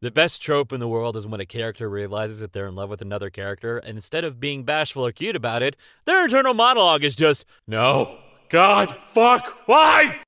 The best trope in the world is when a character realizes that they're in love with another character, and instead of being bashful or cute about it, their internal monologue is just, no, God, fuck, why?